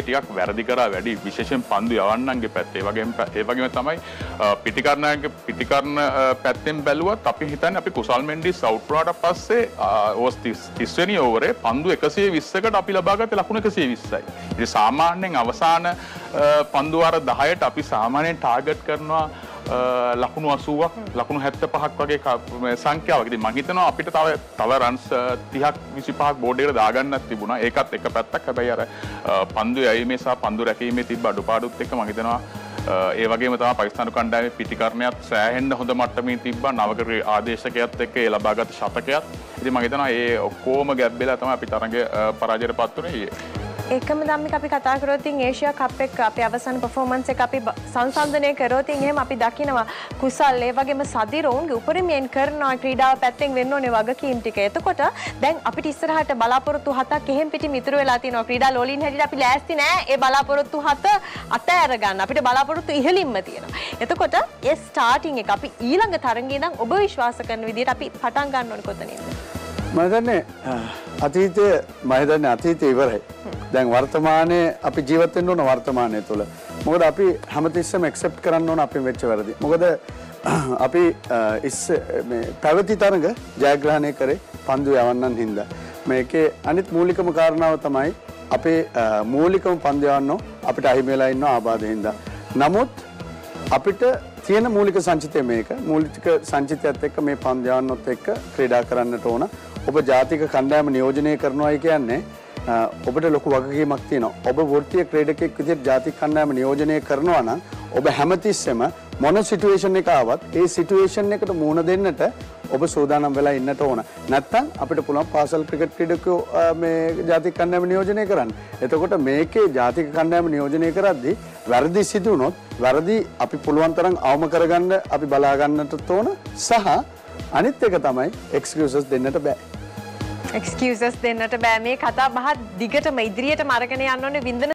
වැඩිය ටිකක් වැරදි කරා වැඩි විශේෂයෙන් පන්දු යවන්නන්ගේ පැත්තේ වගේ ඒ වගේම තමයි පිටිකරණයගේ පිටිකරණ පැත්තෙන් බැලුවත් අපි හිතන්නේ අපි කුසල් මෙන්ඩිස් අවුට් වුණාට පස්සේ ඕස් 30 වෙනි ඕවරේ පන්දු 120කට අපි ලබාගත්තේ ලකුණු 120යි. ඉතින් සාමාන්‍යයෙන් අවසාන පන්දු වාර 10ට අපි සාමාන්‍යයෙන් ටාගට් කරනවා ලකුණු 80ක් ලකුණු 75ක් වගේ සංඛ්‍යාවක්. ඉතින් මම හිතනවා අපිට තව තව රන්ස් 30ක් 25ක් බෝඩ් එකට දාගන්නත් තිබුණා. ඒකත් එක පැත්තක්. හැබැයි අර පන්දු යැවීමේ සහ පන්දු රැකීමේ තිබ්බ අඩුපාඩුත් එක්ක මම හිතනවා ඒ වගේම තමයි පාකිස්තානු කණ්ඩායමේ පිටිකරණයත් සෑහෙන්න හොඳ මට්ටමින් තිබ්බා නවක ආදේශකයත් එක්ක ඒ ලබාගත් ශතකයත්. ඉතින් මම හිතනවා ඒ ඔක්කොම ගැබ් වෙලා තමයි අපි තරඟ පරාජයට පත් වුණේ. එකම දම්මික අපි කතා කරොතින් ඒෂයා කප් එක අපි අවසන් පර්ෆෝමන්ස් එක අපි සංසන්දනය කරොතින් එහෙම අපි දකිනවා කුසල් ඒ වගේම සදිර ඔවුන්ගේ උපරිමයෙන් කරනවා ක්‍රීඩාව පැත්තෙන් වෙන්න ඕනේ වගකීම් ටික. එතකොට දැන් අපිට ඉස්සරහට බලාපොරොත්තු හතක් එහෙම් පිටින් ඉතුරු වෙලා තියෙනවා. ක්‍රීඩා ලෝලින් හැටියට අපි ලෑස්ති නෑ ඒ බලාපොරොත්තු හත අතෑර ගන්න. අපිට බලාපොරොත්තු ඉහළින්ම තියෙනවා. එතකොට ඒ ස්ටාර්ටින් එක අපි ඊළඟ තරඟේ ඉඳන් ඔබ විශ්වාස කරන විදිහට අපි පටන් ගන්න ඕනේ කොතනින්ද? මදන්නේ අතීතය මහිතන්න අතීතය ඉවරයි. දැන් වර්තමානය අපි ජීවතෙන් ඕන වර්තමානය තුළ. මොකද අපි හැමතිස්සම එක්සෙප් කරන්න ඕන අපි වෙච්ච වැරදි. මොකද අපි පැවති තරඟ ජයග්‍රහණය කරේ පන්දු යවන්නන් හින්දා. මේකේ අනිත් මූලිකම කාරණාව තමයි අපේ මූලිකම පන්දයවන්නෝ අපිට අහිමේලා ඉන්න ආබාධ හින්දා. නමුත් අපිට තියෙන මූලික සංචිතය මේක මූලික සංචිතයත් එක්ක මේ පන්දයවන්නොත් එක්ක ක්‍රීඩා කරන්නට ඕන ඔබ ජාතික කණ්ඩායම නියෝජනය කරනවායි කියන්නේ ඔබට ලොකු වගකීමක් තියෙනවා. ඔබ වෘත්තීය ක්‍රීඩකෙක් විදිහට ජාතික කණ්ඩායම නියෝජනය කරනවා නම් ඔබ හැමතිස්සෙම මොන සිටුේෂන් එක ආවත් ඒ සිටුේෂන් එකට මුහුණ දෙන්නට ඔබ සූදානම් වෙලා ඉන්නට ඕන. නැත්තම් අපිට පුළුවන් පාසල් ක්‍රිකට් ක්‍රීඩකයෝ මේ ජාතික කණ්ඩායම නියෝජනය කරන්න. එතකොට මේකේ ජාතික කණ්ඩායම නියෝජනය කරද්දී වැරදි සිදු වුණොත් වැරදි අපි පුළුවන් තරම් අවම කරගන්න අපි බලා ගන්නට ඕන සහ අනිත් එක තමයි එක්ස්කියුසස් දෙන්නට බෑ. එක්ස්කියසස් දෙන්නට බෑ මේ කතා බහත් දිගටම ඉදිරියට මරගෙන යන්න ඕනේ වින්දන